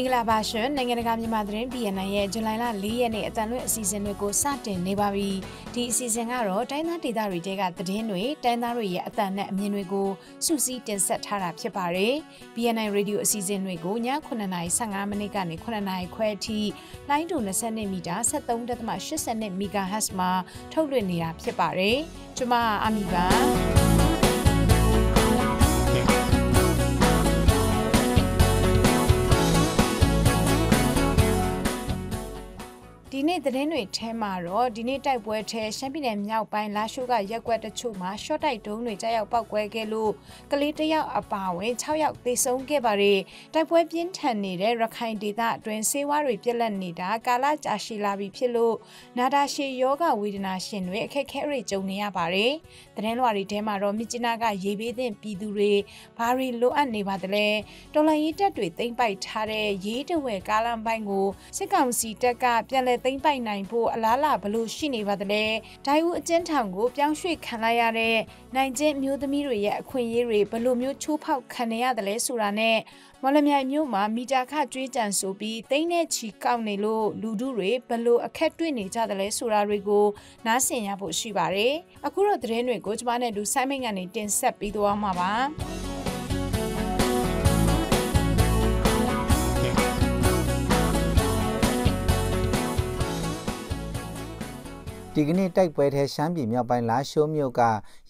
င်္ဂလာပါရှင်နိုင်ငံတကာမြန်မာသတင်း BNN ရဲ့ဇူလိုင်လ၄ရက်နေ့အတန်လွင့်အစီအစဉ်တွေကိုစတင်နေပါပြီဒီအစီအစဉ်ကတော့တိုင်းသားဒေသတွေတဲကသတင်းတွေတိုင်းသားတွေရဲ့အတန်နဲ့အမြင်တွေကိုစုစည်းတင်ဆက်ထားတာဖြစ်ပါတယ် BNN Radio အစီအစဉ်တွေကိုည9:15မိနစ်ကနေ9:00ခွဲအထိလိုင်းတူ20မီတာ73.82 MHz မှာထုတ်လွှင့်နေတာဖြစ်ပါတယ်ကျွန်မအမီပါ နေ့သတင်းတွေထဲမှာတော့ဒီနေ့တိုက်ပွဲထဲရှမ်းပြည်နယ်မြောက်ပိုင်းလာရှိုးကရက်ကွက်တချို့မှာရှော့တိုက်ဒုံးတွေကြားရောက်ပောက်ကွဲခဲ့လို့ကလေးတယောက်အပါအဝင်6ယောက်သေဆုံးခဲ့ပါတယ်တိုက်ပွဲပြင်းထန်နေတဲ့ရခိုင်ဒေသအတွင်းဆေးဝါးတွေပြက်လက်နေတာကာလကြာရှည်လာပြီဖြစ်လို့နာတာရှည်ယောဂဝေဒနာရှင်တွေအခက်အခဲတွေကြုံနေရပါတယ်သတင်းလွှာတွေထဲမှာတော့မြစ်ကျနာကရေဘေးသင့်ပြည်သူတွေဘာတွေလိုအပ်နေပါသလဲတော်လိုင်းရေးတပ်တွေသိမ့်ပိုက်ထားတဲ့ရေးတဝဲကားလမ်းပိုင်းကိုစစ်ကောင်စီတပ်ကပြန်လည်သိမ်းပိုက်နိုင်ဖို့အလားလာဘလို့ရှိနေပါသလဲဒိုင်ဦးအကျဉ်းထောင်ကိုပြောင်းရွှေ့ခံလိုက်ရတဲ့နိုင်ကျင့်မျိုးသမီးတွေရဲ့အခွင့်အရေးတွေဘလို့မျိုးချိုးဖောက်ခံရရတယ်လဲဆိုတာနဲ့မော်လမြိုင်မြို့မှာမီတာခကျွေးကြံဆိုပြီးတိမ့်နဲ့ချီကောက်နေလို့လူတို့တွေဘလို့အခက်တွေ့နေကြတယ်လဲဆိုတာတွေကိုနားဆင်ရဖို့ရှိပါတယ်အခုတော့သတင်းတွေကိုကျမနဲ့ဒူဆိုင်းမိန်ကနေတင်ဆက်ပြီးသွားမှာပါ ဒီကနေ့တိုက်ပွဲထဲရှမ်းပြည်မြောက်ပိုင်းလာရှိုးမြို့က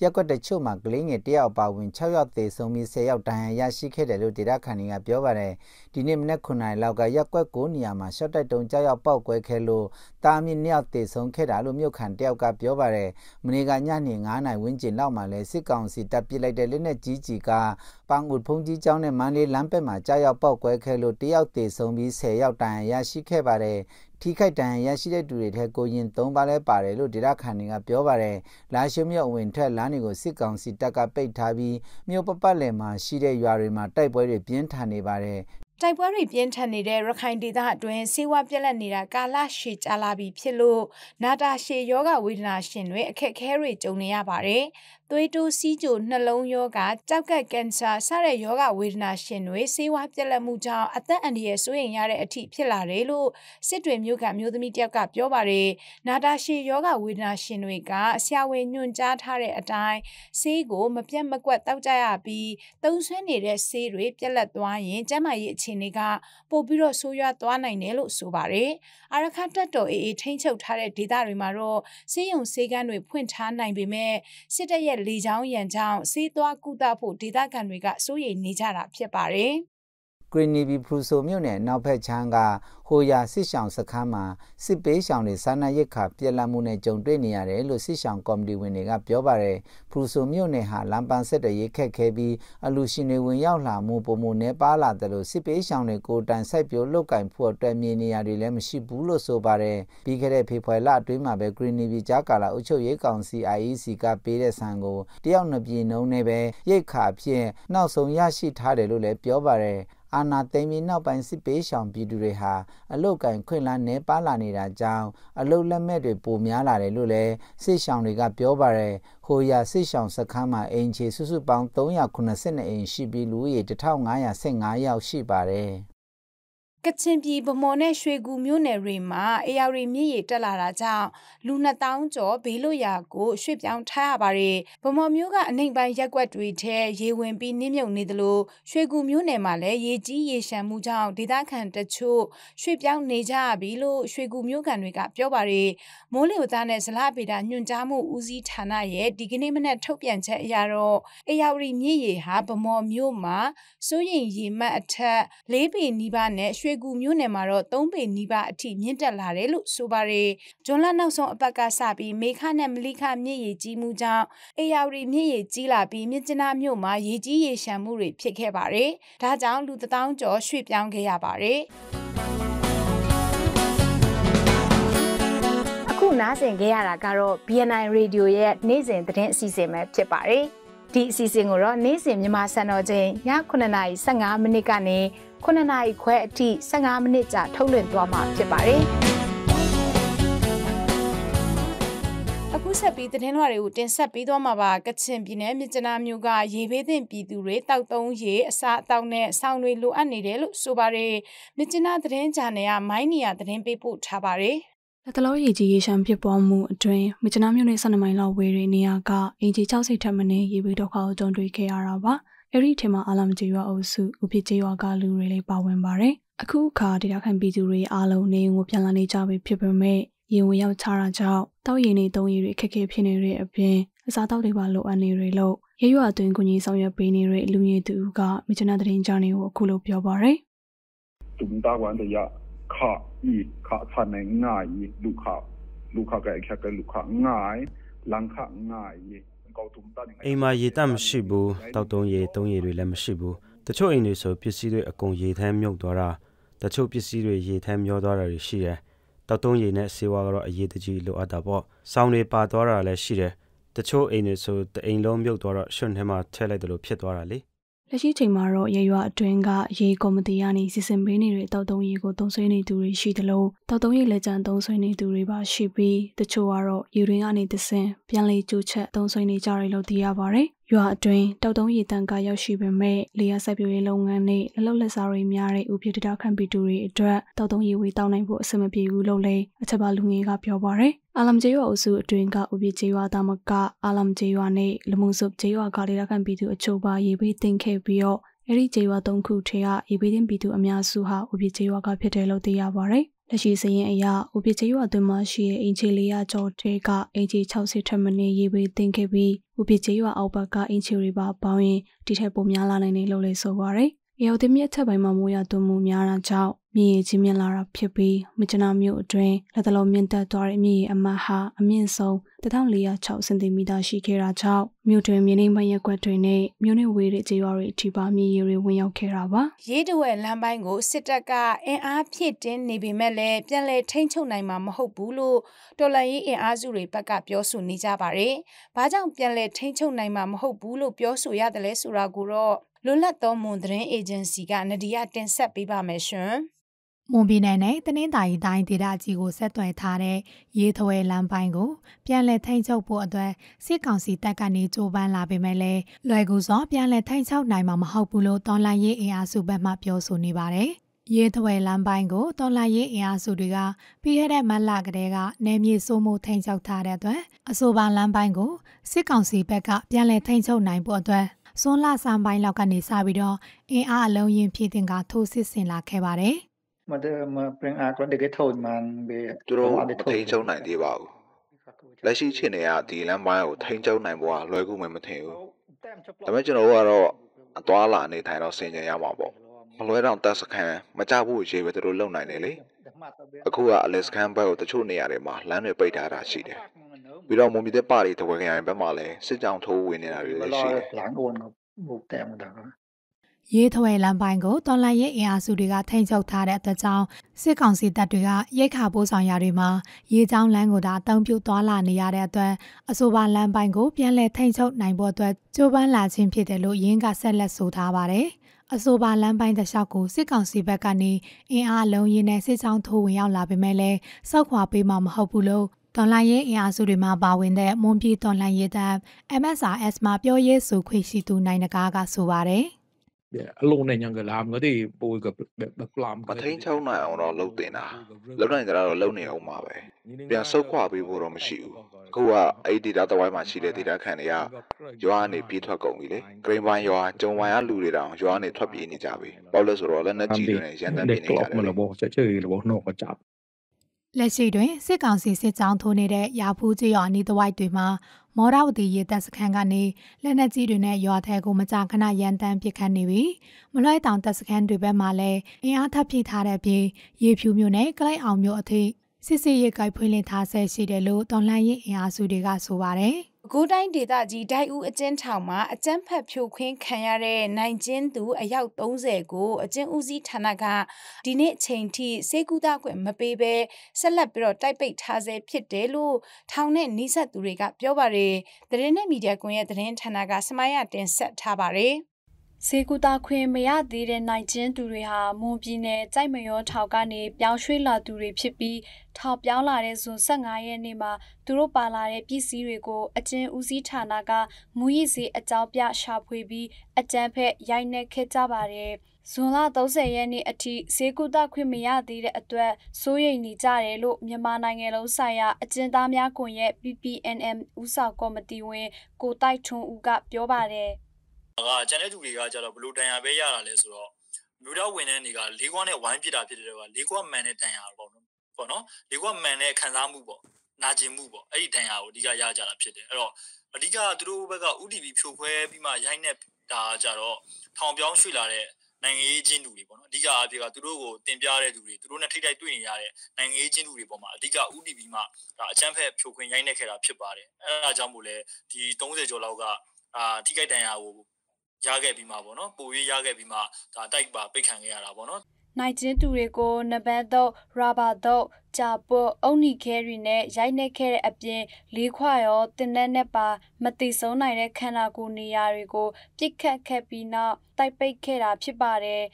ရက်ကွက်တချို့မှာကလေးငယ်တယောက်ပါဝင်6ယောက်သေဆုံးပြီး10ယောက်ဒဏ်ရာရရှိခဲ့တယ်လို့ဒေသခံတွေကပြောပါတယ်ဒီနေ့မနေ့9နာရီလောက်ကရက်ကွက်9နေရာမှာရှော့တိုက်တုံကြောက်ရောက်ပောက်ကွဲခဲ့လို့တာမီနှစ်ယောက်သေဆုံးခဲ့တာလို့မြို့ခံတယောက်ကပြောပါတယ်မနေ့ကညနေ9နာရီဝန်းကျင်လောက်မှာလဲစစ်ကောင်စီတပ်ပစ်လိုက်တဲ့လက်နက်ကြီးကြီးကပန်းဦးဖုန်ကြီးကျောင်းနဲ့မန္တလေးလမ်းဘက်မှာကြောက်ရောက်ပောက်ကွဲခဲ့လို့တယောက်သေဆုံးပြီး10ယောက်ဒဏ်ရာရရှိခဲ့ပါတယ် ထိခိုက်ဒဏ်ရာရရှိတဲ့သူတွေထဲကိုရင်၃ပါးလဲပါတယ်လို့ဒေသခံတွေကပြောပါတယ်။လာရှိုမြို့ဝင်ထွက်လမ်းတွေကိုစစ်ကောင်စီတပ်ကပိတ်ထားပြီးမြို့ပပတ်လည်မှာရှိတဲ့ရွာတွေမှာတိုက်ပွဲတွေပြင်းထန်နေပါတယ်တိုက်ပွဲတွေပြင်းထန်နေတဲ့ရခိုင်ဒေသအတွင်းစေဝါပြက်လက်နေတာကာလရှည်ကြာလာပြီဖြစ်လို့နာတာရှည်ယောဂဝေဒနာရှင်တွေအခက်အခဲတွေကြုံနေရပါတယ် သွေးတိုးစီးကြိုနှလုံးယောဂကြောက်ကက်ကင်ဆာစတဲ့ယောဂဝေဒနာရှင်တွေဆေးဝါးပြက်လက်မှုကြောင့်အသက်အန္တရာယ်စိုးရိမ်ရတဲ့အထိဖြစ်လာတယ်လို့စစ်တွေမျိုးကမျိုးသမီးတယောက်ကပြောပါတယ်။နာတာရှည်ယောဂဝေဒနာရှင်တွေကဆရာဝန်ညွှန်ကြားထားတဲ့အတိုင်းဆေးကိုမပြတ်မကွက်တောက်ကြရပြီးသုံးဆွဲနေတဲ့ဆေးတွေပြက်လက်သွားရင်ကျန်းမာရေးအခြေအနေကပိုပြီးတော့ဆိုးရွားသွားနိုင်တယ်လို့ဆိုပါတယ်။အာရခတက်တော်အေးအေးထိန်းချုပ်ထားတဲ့ဒေသတွေမှာတော့ဆေးရုံဆေးကန်းတွေဖွင့်ထားနိုင်ပေမဲ့စစ်တပ်ရဲ့လေကြောင်းရန်ကြောင့်စေးသွားကုသဖို့ဒေသခံတွေကစိုးရိမ်နေကြတာဖြစ်ပါတယ်။ ဂရီနီဘီဖရူဆိုမြို့နယ်နောက်ဖက်ချမ်းကဟိုယာစစ်ဆောင်စခန်းမှာစစ်ပေးဆောင်တွေစားနပ်ရိက္ခာပြက်လက်မှုနဲ့ကြုံတွေ့နေရတယ်လို့စစ်ဆောင်ကော်မတီဝင်တွေကပြောပါတယ်ဖရူဆိုမြို့နယ်ဟာလမ်ပန်ဆက်တရေးခက်ခဲပြီးအလူရှင်တွေဝင်ရောက်လာမှုပုံမှုနဲ့ပါလာတယ်လို့စစ်ပေးဆောင်တွေကိုတိုင်ဆိုင်ပြိုလုတ်ကင်ဖို့အတွက်မြေနေရာတွေလည်းမရှိဘူးလို့ဆိုပါတယ်ပြီးခဲ့တဲ့ဖေဖော်ဝါရီလအတွင်းမှာပဲဂရီနီဘီကြားကာလာအုပ်ချုပ်ရေးကောင်စီ IEC ကပေးတဲ့ဆန်ကိုတယောက်နှစ်ပြည်နှုံးနဲ့ပဲရိတ်ခါဖြင့်နောက်ဆုံးရရှိထားတယ်လို့လည်းပြောပါတယ် အာနာသိမ်းပြီးနောက်ပိုင်းစစ်ပေးရှောင်ပြည်သူတွေဟာအလုတ်ကင်ခွင့်လန်းနေပါလာနေတာကြောင့်အလုတ်လက်မဲ့တွေပိုများလာတယ်လို့လည်းစစ်ရှောင်တွေကပြောပါတယ်။ဟိုရစစ်ရှောင်စခန်းမှာအင်ချေစုစုပေါင်း382အိမ်ရှိပြီးလူဦးရေ1515ယောက်ရှိပါတယ်။ ကချင်ပြည်ဗမော်နဲ့ရွှေကူမြို့နယ်တွေမှာအေယာရီမြစ်ရေတက်လာတာကြောင့်လူ2000ကျော်ဘေးလွတ်ရာကိုရွှေ့ပြောင်းထားရပါတယ်။ဗမော်မြို့ကအနိုင်ပိုင်းရက်ွက်တွေထဲရေဝင်ပြီးနစ်မြုပ်နေသလိုရွှေကူမြို့နယ်မှာလည်းရေကြီးရေရှမ်းမှုကြောင့်ဒေသခံတချို့ရွှေ့ပြောင်းနေကြရပြီလို့ရွှေကူမြို့ကန်တွေကပြောပါတယ်။မိုးလေဝသနဲ့ဇလပေတာညွှန်ကြားမှုဦးစီးဌာနရဲ့ဒီကနေ့မနက်ထုတ်ပြန်ချက်အရတော့အေယာရီမြစ်ရေဟာဗမော်မြို့မှာစိုးရင်ရေမှတ်အထက်၄ပေနီးပါးနဲ့ရွှေကူမြို့နယ်မှာတော့3ပေနီးပါးအထိမြင့်တက်လာတယ်လို့ဆိုပါတယ်။ဂျွန်လနောက်ဆုံးအပတ်ကစပြီးမေခနဲ့မလိခမြစ်ရေကြီးမှုကြောင့်အေယာဝတီမြစ်ရေကြီးလာပြီးမြစ်ကျနာမြို့မှာရေကြီးရေရှမ်းမှုတွေဖြစ်ခဲ့ပါတယ်။ဒါကြောင့်လူတထောင်ကျော်ရွှေ့ပြောင်းခဲ့ရပါတယ်။အခုနားဆင်ခဲ့ရတာကတော့ BNI Radio ရဲ့နေ့စဉ်သတင်းအစီအစဉ်ပဲဖြစ်ပါတယ်။ဒီအစီအစဉ်ကိုတော့နေ့စဉ်မြန်မာစံတော်ချိန်ည9:15မိနစ်ကနေ 9နာရီခွဲအထိ15မိနစ်ကြာထုတ်လွှင့်သွားမှာဖြစ်ပါတယ်။အခုဆက်ပြီးသတင်းလွှာတွေကိုတင်ဆက်ပေးသွားမှာပါကချင်ပြည်နယ်မြစ်ကြနာမြို့ကရေဘေးသင့်ပြည်သူတွေတောက်သုံးရေအစားအသောက်နဲ့ဆောင်းတွေလိုအပ်နေတယ်လို့ဆိုပါတယ်မြစ်ကြနာသတင်းဂျာနယ်ကမိုင်းနီယာသတင်းပေးပို့ထားပါတယ်လက်တလုံးရေကြီးရေရှမ်းဖြစ်ပေါ်မှုအတွင်းမြစ်ကြနာမြို့နယ်12မိုင်လောက်ဝေးတဲ့နေရာကအင်ဂျီ60ထက်မနည်းရေဘေးဒုက္ခကိုကြုံတွေ့ခဲ့ရတာပါ အဲ့ဒီထဲမှာအာလမ်ကျေးရွာအုပ်စုဥပိကျေးရွာကလူတွေလည်းပါဝင်ပါတယ်အခုအခါဒေတာခံပြည်သူတွေအားလုံးနေကိုပြန်လာနေကြပြီဖြစ်ပေမဲ့ရေဝင်ရောက်ချတာကြောင့်တောက်ရည်နေသုံးရည်တွေခက်ခဲဖြစ်နေတဲ့အပြင်အစားတောက်တွေပါလိုအပ်နေတွေလို့ရရွာအတွင်းကိုကြီးဆောင်ရွက်ပေးနေတဲ့လူငယ်သူကမြချနာတရင်ကြားနေကိုအခုလိုပြောပါရယ်တုံတာဝန်တရခါဤခါဆန်နေငါဤလူခါလူခါကဲခက်ကလူခါငါလန်ခါငါဤ အိမ်မှာရေတတ်မရှိဘူးတောက်တုံးရေတုံးရေတွေလည်းမရှိဘူးတချို့အိမ်တွေဆိုပစ္စည်းတွေအကုန်ရေထဲမြုပ်သွားတာတချို့ပစ္စည်းတွေရေထဲမျောသွားတာတွေရှိတယ်တောက်တုံးရည်နဲ့ဆေးဝါးကတော့အရေးတကြီးလိုအပ်တာပေါ့။ဆောင်းတွေပါသွားတာလည်းရှိတယ်။တချို့အိမ်တွေဆိုတအိမ်လုံးမြုပ်သွားတော့ရွှွန့်ထဲမှာထည့်လိုက်တယ်လို့ဖြစ်သွားတာလေ။ လက်ရှိချိန်မှာတော့ရေရွာအတွင်းကရေကော်မတီကနေစီစဉ်ပေးနေတဲ့တောက်တုံးရေကိုသုံးဆွဲနေသူတွေရှိသလိုတောက်တုံးရေလက်ကျန်သုံးဆွဲနေသူတွေပါရှိပြီးတချို့ကတော့ရေတွင်းကနေတဆင်ပြန်လေကျိုးချက်သုံးဆွဲနေကြတယ်လို့သိရပါတယ် ရွာအတွင်းတောက်တုံးရည်တန်ကရောက်ရှိပေမဲ့လေယာစိုက်ပျိုးရေးလုပ်ငန်းနဲ့လက်လုပ်လက်စားတွေများတဲ့ဥပဒေတခံပီတူတွေအတွက်တောက်တုံးရည်ဝေတောင်းနိုင်ဖို့အဆင်မပြေဘူးလို့လည်းအချက်ပါလူငယ်ကပြောပါရယ်အာလမ်ကျေးရွာအုပ်စုအတွင်းကဥပဒေကျေးရွာသားမကအာလမ်ကျေးရွာနဲ့လမုံစုပ်ကျေးရွာကလေတခံပီတူအချို့ပါရေပေးတင်ခဲ့ပြီးတော့အဲ့ဒီကျေးရွာသုံးခုထဲကရေပေးတင်ပီတူအများစုဟာဥပဒေကျေးရွာကဖြစ်တယ်လို့သိရပါရယ် လက်ရှိစရင်အရဥပဒေရွာသွင်းမှရှိတဲ့အင်ချီလေးရကျော်တဲကအင်ချီ60ထက်မနည်းရေးပေးတင်ခဲ့ပြီးဥပဒေရွာအောက်ဘက်ကအင်ချီတွေပါပေါင်းရင်ဒီထက်ပိုများလာနိုင်တယ်လို့လည်းဆိုပါရယ်။ရော်တင်မြက်ထက်ပိုင်းမှာမိုးရသွန်းမှုများတာကြောင့် မြေရည်ကြီးမြင့်လာတာဖြစ်ပြီးမကျနာမြို့အတွင်းလက်တလုံးမြင့်တက်သွားတဲ့မြေရည်အမတ်ဟာအမြင့်ဆုံး1406စင်တီမီတာရှိခဲ့တာကြောင့်မြို့တွင်မြေနေမရက်ကွက်တွေနဲ့မြို့နယ်ဝေးတဲ့ကျေးရွာတွေအထိပါမြေရည်တွေဝင်ရောက်ခဲ့တာပါရေးတဝဲလမ်းပိုင်းကိုစစ်တပ်ကအင်အားဖြည့်တင်းနေပေမဲ့လည်းပြန်လည်ထိန်းချုပ်နိုင်မှာမဟုတ်ဘူးလို့တော်လှန်ရေးအင်အားစုတွေဘက်ကပြောဆိုနေကြပါတယ်။ဘာကြောင့်ပြန်လည်ထိန်းချုပ်နိုင်မှာမဟုတ်ဘူးလို့ပြောဆိုရတယ်လဲဆိုတာကိုတော့လွတ်လပ်သောမွန်သတင်းအေဂျင်စီကနဒီယာတင်ဆက်ပေးပါမယ်ရှင်။ မွန်ပြည်နယ်နဲ့တနင်္သာရီတိုင်းဒေသကြီးကိုဆက်သွယ်ထားတဲ့ရေထွေလမ်းပိုင်းကိုပြန်လည်ထိန်းချုပ်ဖို့အတွက်စစ်ကောင်စီတပ်ကနေကြိုးပမ်းလာပေမဲ့လည်းလွယ်ကူစွာပြန်လည်ထိန်းချုပ်နိုင်မှာမဟုတ်ဘူးလို့တော်လှန်ရေးအင်အားစုဘက်မှပြောဆိုနေပါတယ်။ရေထွေလမ်းပိုင်းကိုတော်လှန်ရေးအင်အားစုတွေကပြီးခဲ့တဲ့မတ်လကတည်းကနေမြေစိုးမှုထိန်းချုပ်ထားတဲ့အတွက်အဆိုပါလမ်းပိုင်းကိုစစ်ကောင်စီဘက်ကပြန်လည်ထိန်းချုပ်နိုင်ဖို့အတွက်စွန်းလာဆန်ပိုင်းလောက်ကနေစပြီးတော့အင်အားအလုံးရင်ဖြည့်တင်ကထိုးစစ်ဆင်လာခဲ့ပါတယ်။ မဒမပရင်အားကတကယ်ထုံမှန်ဘေသူတို့မထိန်ချုံနိုင်သေးပါဘူးလက်ရှိအခြေအနေကဒီလမ်းပိုင်းကိုထိန်ချုံနိုင်ဖို့ကလွယ်ကူမှမထင်ဘူးဒါပေမဲ့ကျွန်တော်တို့ကတော့အသွားလာအနေထိုင်တော့ဆင်ခြင်ရမှာပေါ့မလွဲတော့တက်စခန်းမကြဘူးရေးပဲသူတို့လုံနိုင်တယ်လေအခုကအလက်စကန်ဘက်ကိုတချို့နေရာတွေမှာလမ်းတွေပိတ်ထားတာရှိတယ်ပြီးတော့မုံမြတဲ့ပါရီတဝဲခရိုင်ဘက်မှာလည်းစစ်ကြောင်ထိုးဝင်နေတာတွေလည်းရှိတယ်လမ်းကိုဘုတ်တယ်မှာ ရေးထွေလမ်းပိုင်းကိုတော်လန်ရေးအင်အားစုတွေကထိန်းချုပ်ထားတဲ့အတွက်ကြောင့်စစ်ကောင်စီတပ်တွေကရိတ်ခါပိုးဆောင်ရာတွေမှာရေချောင်းလမ်းကိုသာအုံပြုသွားလာနေရတဲ့အတွက်အဆိုပါလမ်းပိုင်းကိုပြန်လည်ထိန်းချုပ်နိုင်ဖို့အတွက်ကြိုးပမ်းလာခြင်းဖြစ်တယ်လို့ရင်းကဆက်လက်ဆိုထားပါတယ်။အဆိုပါလမ်းပိုင်းတစ်လျှောက်ကိုစစ်ကောင်စီဘက်ကနေအင်အားလုံးရင်းနဲ့စစ်ဆောင်ထိုးဝင်ရောက်လာပေမဲ့လည်းစောက်ခွာပေးမှာမဟုတ်ဘူးလို့တော်လှန်ရေးအင်အားစုတွေမှာပါဝင်တဲ့မွန်ပြည်တော်လှန်ရေးတပ် MSRS မှာပြောရေးဆိုခွင့်ရှိသူနိုင်နဂါကဆိုပါတယ်။ alone နဲ့ညံကလာမကတိပိုကပလမ်မထိန်ချုံနိုင်အောင်တော့လုပ်တင်တာလုပ်နိုင်ကြတော့လုပ်နေအောင်ပါပဲပြန်ဆုတ်ခွာပေးဖို့တော့မရှိဘူးအခုကအဲ့ data တဝိုင်းမှာရှိတဲ့ data ခန့်တွေကရွာကနေပြေးထွက်ကုန်ပြီလေဂရိန်ပိုင်းရွာကျုံဝိုင်းကလူတွေတောင်ရွာကနေထွက်ပြေးနေကြပြီပေါ့လို့ဆိုတော့လည်းနဲ့ကြည့်နေရန်တမ်းပြေးနေကြတယ်မ လို့ဘောချက်ချေလို့နှောကကြလက်ရှိတွင်စစ်ကောင်စီစစ်ကြောင်းထိုးနေတဲ့ရာဖူးကြီးရွာနီးတဝိုက်တွေမှာမော်ရဝတီရေတပ်စခန်းကနေလက်နက်ကြီးတွေနဲ့ရွာထဲကိုမကြာခဏရန်တမ်းပစ်ခတ်နေပြီးမလွှဲတောင်တပ်စခန်းတွေဘက်မှာလည်းအင်အားထပ်ဖြည့်ထားတဲ့ပြင်ရေဖြူမျိုးနဲ့ကလိုက်အောင်မျိုးအထိစစ်စစ်ရေးကိုက်ဖွင့်လှစ်ထားဆဲရှိတယ်လို့တော်လှန်ရေးအင်အားစုတွေကဆိုပါတယ်။ ပဲခူးတိုင်းဒေသကြီးဒိုက်ဦးအကျဉ်းထောင်မှာအကျန်းဖက်ဖြိုခွင်းခံရတဲ့နိုင်ကျင်းသူအယောက်30ကိုအကျဉ်းဦးစီးဌာနကဒီနေ့အချိန်ထိစေကူတာခွင့်မပေးဘဲဆက်လက်ပြီးတော့တိုက်ပိတ်ထားဆဲဖြစ်တယ်လို့ထောင်နဲ့နှိဆက်သူတွေကပြောပါတယ်။သတင်းနဲ့မီဒီယာကွန်ရဲ့သတင်းဌာနကစမိုင်းရတင်ဆက်ထားပါတယ်။ ဈေးကူတာခွင့်မရသေးတဲ့နိုင်ကျင်းသူတွေဟာမွန်ပြည်နယ်ကြိုက်မရောထောက်ကနေပြောင်းရွှေ့လာသူတွေဖြစ်ပြီးထောက်ပြောင်းလာတဲ့ဇွန်15ရက်နေ့မှာသူတို့ပါလာတဲ့ပစ္စည်းတွေကိုအကျဉ်ဦးစီးဌာနကမူရည်စေအကြောင်းပြရှာဖွေပြီးအကြမ်းဖက်ရိုက်နှက်ခဲ့ကြပါတယ်။ဇွန်လ30ရက်နေ့အထိဈေးကူတာခွင့်မရသေးတဲ့အတွက်စိုးရိမ်နေကြတယ်လို့မြန်မာနိုင်ငံလုံးဆိုင်ရာအကျဉ်းသားများကွန်ရက် PPNM ဦးဆောင်ကော်မတီဝင်ကိုတိုက်ထွန်းဦးကပြောပါတယ်။ ကကျန်တဲ့သူတွေကကြတော့ဘလို့ဒဏ်ရာပဲရတာလဲဆိုတော့မြို့တော်ဝင်တဲ့နေကလေးကွာနဲ့ဝိုင်းပစ်တာဖြစ်တယ်ကွာလေးကွာမှန်တဲ့ဒဏ်ရာပေါ့နော်ပေါ့နော်လေးကွာမှန်တဲ့ခံစားမှုပေါ့နာကျင်မှုပေါ့အဲ့ဒီဒဏ်ရာကိုအဓိကရကြတာဖြစ်တယ်အဲ့တော့အဓိကသူတို့ဘက်က UDP ဖြိုခွဲပြီးမှရိုက်နေတာကြတော့ထောင်ပြောင်းရွှေ့လာတဲ့နိုင်ငံရေးချင်းတူတွေပေါ့နော်အဓိကအားဖြင့်ကသူတို့ကိုတင်ပြတဲ့သူတွေသူတို့နဲ့ထိတိုက်တွေ့နေရတဲ့နိုင်ငံရေးချင်းတူတွေပေါ်မှာအဓိက UDP မှာဒါအချမ်းဖက်ဖြိုခွင်းရိုက်နေခဲ့တာဖြစ်ပါတယ်အဲဒါကြောင့်မို့လဲဒီ30ကျော်လောက်ကအာထိခိုက်ဒဏ်ရာကို ရခဲ့ပြီးမှပေါ့နော်ပိုရေးရခဲ့ပြီးမှဒါတိုက်ပါပိတ်ခံခဲ့ရတာပေါ့နော်နိုင်ကျင်းသူတွေကိုနဘတ်တော့ရာဘာတော့ဂျာပုတ်အုံနီခဲရီနဲ့ရိုက်နှက်ခဲ့တဲ့အပြင်လေးခွရောတင်းနဲ့နဲ့ပါမတိဆုံးနိုင်တဲ့ခန္ဓာကိုယ်နေရာတွေကိုပြစ်ခတ်ခဲ့ပြီးနောက်တိုက်ပိတ်ခဲ့တာဖြစ်ပါတယ်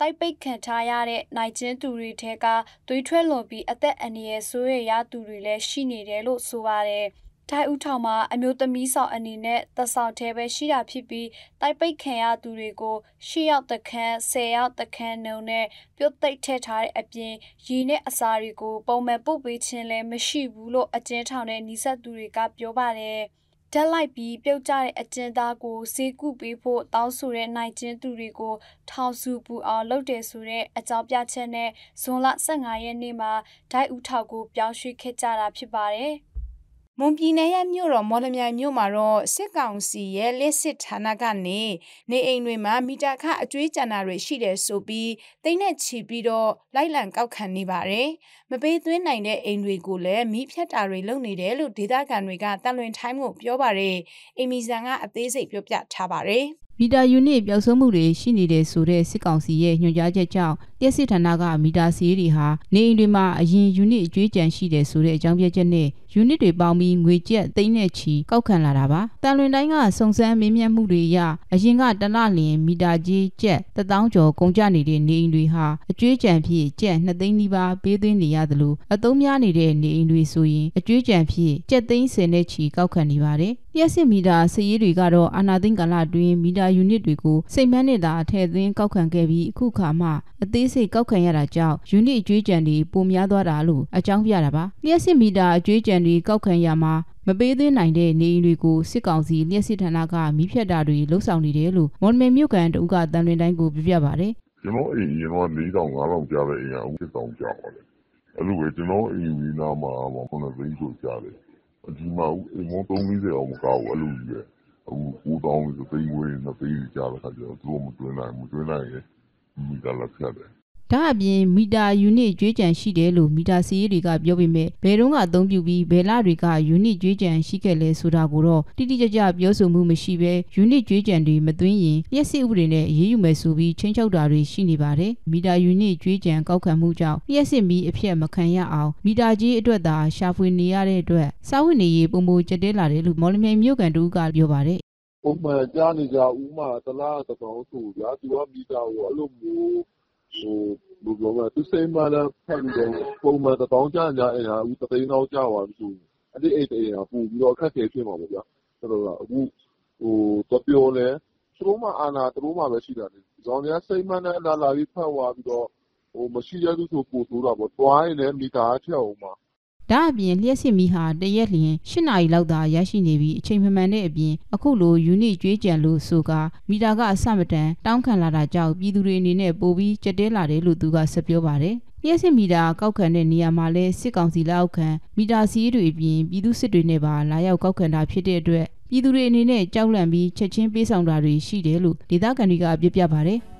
တိုက်ပိတ်ခံထားရတဲ့နိုင်ကျင်းသူတွေထဲကသွေးထွက်လွန်ပြီးအသက်အန္တရာယ်ဆိုးရရသူတွေလည်းရှိနေတယ်လို့ဆိုပါတယ်။ ထိုင်ဦးထောင်မှာအမျိုးသမီးဆောင်အနေနဲ့တဆောက်သေးပဲရှိတာဖြစ်ပြီးတိုက်ပိတ်ခံရသူတွေကိုရှစ်ယောက်တခန်း၁၀ယောက်တခန်းနှုံနဲ့ပြုတ်သိပ်ထည့်ထားတဲ့အပြင်ရည်နဲ့အစာတွေကိုပုံမှန်ပုတ်ပေးခြင်းလည်းမရှိဘူးလို့အကျဉ်းထောင်တဲ့နီးစပ်သူတွေကပြောပါတယ်တက်လိုက်ပြီးပြုတ်ကျတဲ့အကျဉ်းသားကိုဈေးကုပေးဖို့တောင်းဆိုတဲ့နိုင်ကျဉ်သူတွေကိုထောင်စုပူအောင်လုပ်တယ်ဆိုတဲ့အကြောင်းပြချက်နဲ့ဇွန်လ15ရက်နေ့မှာဒိုက်ဦးထောက်ကိုပြောင်းရွှေ့ခဲ့ကြတာဖြစ်ပါတယ်။ မွန်ပြည်နယ်ရဲ့မြို့တော်မော်လမြိုင်မြို့မှာတော့စစ်ကောင်စီရဲ့လက်စစ်ဌာနကနေနေအိမ်တွေမှာမီတာခအကျွေးကြံတာတွေရှိတယ်ဆိုပြီးတိမ့်နဲ့ချီပြီးတော့လိုက်လံကောက်ခံနေပါတယ်။မပေးသွင်းနိုင်တဲ့အိမ်တွေကိုလည်းမီးဖြတ်တာတွေလုပ်နေတယ်လို့ဒေသခံတွေကတန်လွင်ထိုင်းကိုပြောပါတယ်။အိမ်မီဆန်ကအသေးစိတ်ပြောပြထားပါတယ်။မီတာယူနစ်ပျောက်ဆုံးမှုတွေရှိနေတဲ့ဆိုတဲ့စစ်ကောင်စီရဲ့ညွှန်ကြားချက်ကြောင့် လျှက်စစ်ဌာနကမီတာစီးတွေဟာနေအိမ်တွေမှာအရင်ယူနစ်အကျွေးကြံရှိတယ်ဆိုတဲ့အကြောင်းပြချက်နဲ့ယူနစ်တွေပေါင်းပြီးငွေကျပ်သိန်းနဲ့ချီကောက်ခံလာတာပါ။တန်လွင်တိုင်းကစုံစမ်းမင်းမြတ်မှုတွေအရအရင်ကတလလျင်မီတာကြီးကျပ်1000ကျော်ကုန်ကျနေတဲ့နေအိမ်တွေဟာအကျွေးကြံဖြစ်ကျပ်2သိန်းနီးပါးပေးသွင်းနေရသလိုအသုံးများနေတဲ့နေအိမ်တွေဆိုရင်အကျွေးကြံဖြစ်ကျပ်သိန်း10နဲ့ချီကောက်ခံနေပါတယ်။လျှက်စစ်မီတာစည်ရေးတွေကတော့အာနာသိန်းကာလတွင်မီတာယူနစ်တွေကိုစိတ်မှန်းနဲ့သာထည့်သွင်းကောက်ခံခဲ့ပြီးအခုခါမှအသေးစိတ်ကောက်ခံရတာကြောင့်ယူနစ်အကျွေးကြံတွေပိုများသွားတာလို့အကြောင်းပြတာပါလျှက်စစ်မီတာအကျွေးကြံတွေကောက်ခံရမှာမပေးသွင်းနိုင်တဲ့နေအိမ်တွေကိုစစ်ကောင်စီလျှက်စစ်ဌာနကမိဖြတ်တာတွေလှုပ်ဆောင်နေတယ်လို့မော်လမြိုင်မြို့ကန်တဦးကတန်လွင်တိုင်းကိုပြပြပါတယ်ကျွန်တော်အိမ်ရင်တော့၄တောင်၅တောင်ကြားတဲ့အိမ်ကအခု7တောင်ကြားပါတယ်အဲ့လိုပဲကျွန်တော်အိမ်ဝီနာမှာမှာခုနသိန်းဆိုကြားတယ်ဒီမှာအိမ်မော340အောင်မကောက်ဘူးအဲ့လိုကြီးပဲအခု9000ဆိုသိန်းဝေးနှစ်သိန်းကြားတဲ့ခါကျတော့သူတို့မတွင်းနိုင်မတွင်းနိုင်ရင်မိကလာဖြတ်တယ် ဒါအပြင်မီတာယူနစ်ကျွေးကြံရှိတယ်လို့မီတာစီးတွေကပြောပေမဲ့ဘယ်တော့ကအသုံးပြုပြီးဘယ်လတွေကယူနစ်ကျွေးကြံရှိခဲ့လဲဆိုတာကိုတော့တိတိကျကျပြောဆိုမှုမရှိဘဲယူနစ်ကျွေးကြံတွေမသွင်းရင်လျှက်စစ်ဥပဒေနဲ့အရေးယူမယ်ဆိုပြီးချင်းချုပ်တာတွေရှိနေပါတယ်မီတာယူနစ်ကျွေးကြံကောက်ခံမှုကြောင့်လျှက်စစ်မီအဖြစ်မခံရအောင်မီတာကြီးအတွက်သာရှာဖွေနေရတဲ့အတွက်စာဝတ်နေရေးပုံမကျတဲလာတယ်လို့မော်လမြိုင်မြို့ကန်တူကပြောပါတယ်ပုံမှန်ကြားနေကြဥမာတလားတကောင်ဆိုဗျာသူကမီတာကိုအဲ့လိုမျိုးဟိုဘယ်လိုပြောမလဲ သူစိတ်မှန်တဲ့ဖက်ပြီးတော့ ပုံမှန်တကောင်ကြားကြအိမ်ဟာအခုတသိန်းတော့ကြားသွားပြီဆိုအဲ့ဒီအိမ်တအိမ်ဟာပူပြီးတော့ အခက်အခဲဖြစ်မှာပေါ့ဗျာဆိုတော့အခုဟိုတပြောလဲသူတို့မှအာနာသူတို့မှပဲ ရှိတာလေဇောင်းများစိတ်မှန်တဲ့ လာလာပြီး ဖတ်သွားပြီးတော့ဟိုမရှိရသူဆို ပို့ဆိုးတာပေါ့တွားရင်လည်း မီတာထက်အောင်မှာ ဒါအပြင်လျှက်စစ်မီးဟာတရက်လျင်၈နာရီလောက်သာရရှိနေပြီးအချိန်မှန်တဲ့အပြင်အခုလိုယူနစ်ကျွေးကြံလို့ဆိုကမီတာကအဆမတန်တောင်းခံလာတာကြောင့်ပြည်သူတွေအနေနဲ့ပိုပြီးကြက်တဲလာတယ်လို့သူကဆက်ပြောပါတယ်လျှက်စစ်မီတာကောက်ခံတဲ့နေရာမှာလဲစစ်ကောင်စီလက်အောက်ခံမီတာစီးတွေအပြင်ပြည်သူစစ်တွေနဲ့ပါလာရောက်ကောက်ခံတာဖြစ်တဲ့အတွက်ပြည်သူတွေအနေနဲ့ကြောက်လန့်ပြီးချက်ချင်းပေးဆောင်တာတွေရှိတယ်လို့ဒေသခံတွေကပြောပြပါတယ်။